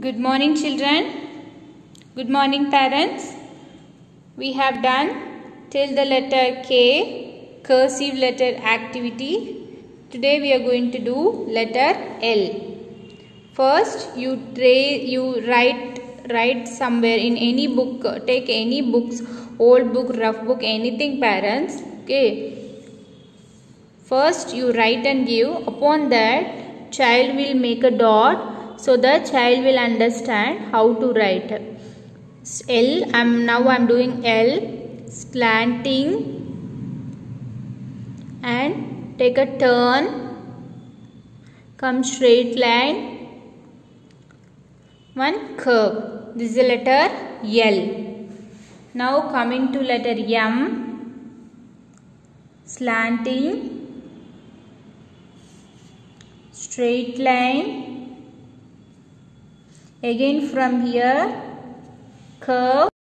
Good morning, children. Good morning, parents. We have done till the letter K, cursive letter activity. Today we are going to do letter L. First, you tra- you write write somewhere in any book. Take any books, old book, rough book, anything, parents. Okay. First, you write and give. Upon that, child will make a dot so the child will understand how to write. L. I'm now I'm doing L slanting and take a turn. Come straight line. One curve. This is the letter L. Now coming to letter M. Slanting straight line again from here curve